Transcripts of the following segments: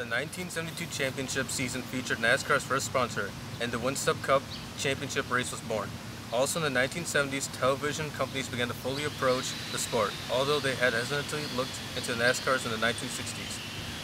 The 1972 championship season featured NASCAR's first sponsor, and the Winston Cup championship race was born. Also in the 1970s, television companies began to fully approach the sport, although they had hesitantly looked into NASCARs in the 1960s.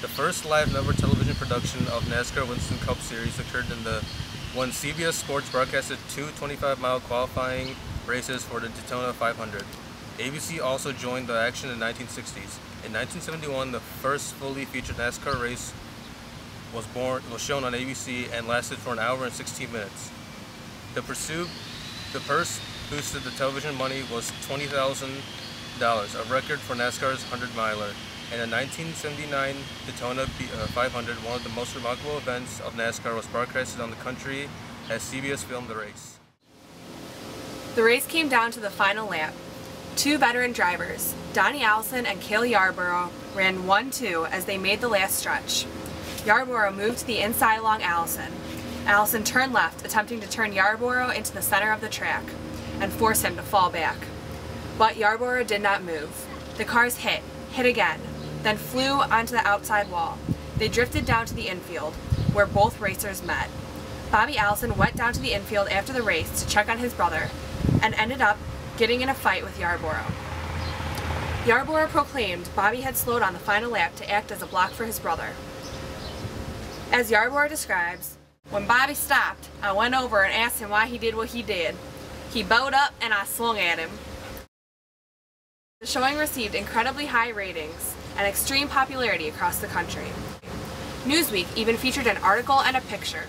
The first live network television production of NASCAR Winston Cup Series occurred in the when CBS Sports broadcasted two 25-mile qualifying races for the Daytona 500. ABC also joined the action in the 1960s. In 1971, the first fully featured NASCAR race was born was shown on ABC and lasted for an hour and 16 minutes. The pursuit the purse boosted the television money was $20,000, a record for NASCAR's 100 miler. And the 1979 Daytona uh, 500, one of the most remarkable events of NASCAR, was broadcasted on the country as CBS filmed the race. The race came down to the final lap. Two veteran drivers, Donnie Allison and Cale Yarborough, ran 1-2 as they made the last stretch. Yarborough moved to the inside along Allison. Allison turned left, attempting to turn Yarborough into the center of the track and force him to fall back. But Yarborough did not move. The cars hit, hit again, then flew onto the outside wall. They drifted down to the infield, where both racers met. Bobby Allison went down to the infield after the race to check on his brother and ended up getting in a fight with Yarborough. Yarborough proclaimed Bobby had slowed on the final lap to act as a block for his brother. As Yarborough describes, when Bobby stopped, I went over and asked him why he did what he did. He bowed up and I slung at him. The showing received incredibly high ratings and extreme popularity across the country. Newsweek even featured an article and a picture.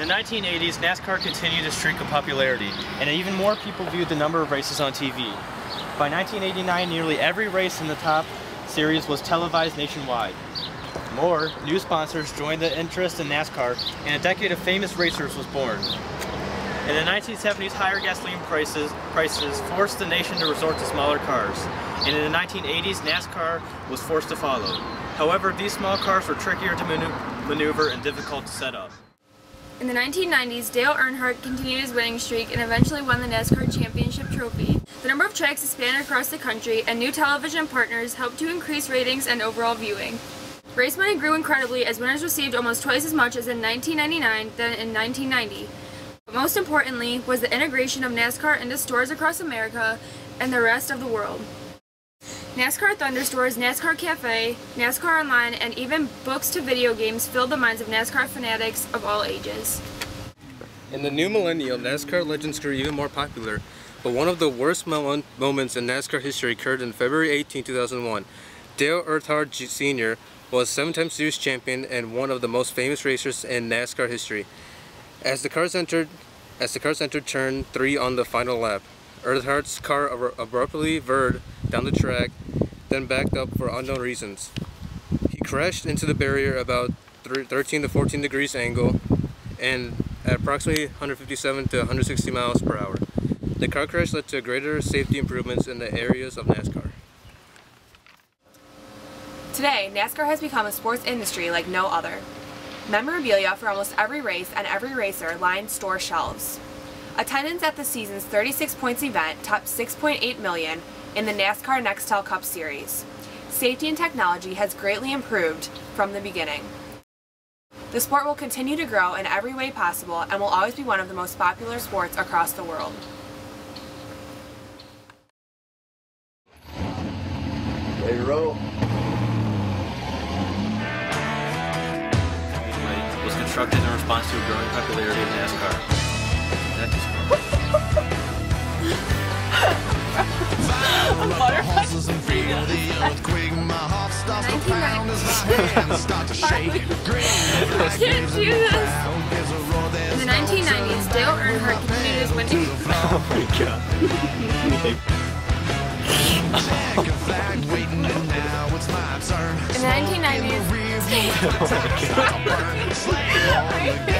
In the 1980s, NASCAR continued its streak of popularity, and even more people viewed the number of races on TV. By 1989, nearly every race in the top series was televised nationwide. More new sponsors joined the interest in NASCAR, and a decade of famous racers was born. In the 1970s, higher gasoline prices, prices forced the nation to resort to smaller cars. And in the 1980s, NASCAR was forced to follow. However, these small cars were trickier to maneuver and difficult to set up. In the 1990s, Dale Earnhardt continued his winning streak and eventually won the NASCAR Championship Trophy. The number of tracks expanded across the country, and new television partners helped to increase ratings and overall viewing. Race money grew incredibly as winners received almost twice as much as in 1999 than in 1990. But most importantly was the integration of NASCAR into stores across America and the rest of the world. NASCAR Thunder Stores, NASCAR Cafe, NASCAR Online, and even books to video games filled the minds of NASCAR fanatics of all ages. In the new millennium, NASCAR legends grew even more popular, but one of the worst moments in NASCAR history occurred on February 18, 2001. Dale Earnhardt Sr was seven-time series champion and one of the most famous racers in NASCAR history. As the cars entered, as the cars entered turn three on the final lap, Earnhardt's car abruptly veered down the track, then backed up for unknown reasons. He crashed into the barrier about 13 to 14 degrees angle and at approximately 157 to 160 miles per hour. The car crash led to greater safety improvements in the areas of NASCAR. Today, NASCAR has become a sports industry like no other. Memorabilia for almost every race and every racer line store shelves. Attendance at the season's 36 points event topped 6.8 million in the NASCAR Nextel Cup Series. Safety and technology has greatly improved from the beginning. The sport will continue to grow in every way possible and will always be one of the most popular sports across the world. Ready to roll. was constructed in response to a growing popularity of NASCAR. I'm Can't do this. In the 1990s, Dale Earnhardt continued his winning. oh my god. In the 1990s, Won the NASCAR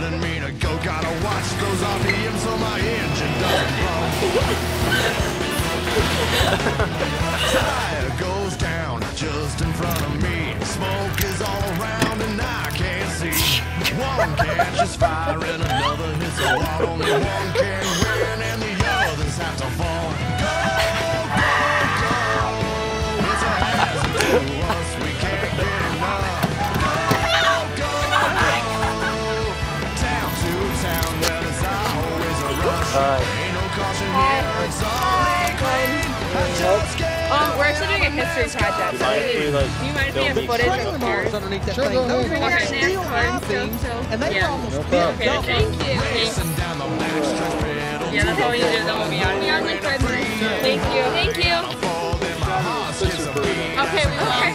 Gotta watch those RPMs so my engine doesn't blow. Tire goes down just in front of me. Smoke is all around and I can't see. One catches fire and another hits a wall. Only one can Um, we're actually doing a history project. So we need, do you mind if we have footage of yours? underneath that thing. Those Okay, are next steel one. and they Yeah. were almost No. Okay, thank you. Racing down the backstretch pedal Yeah, that's all we need to do. Then we'll be on out of here. Thank you. Thank you. fall, then my heart skips a beat. Okay, we will. On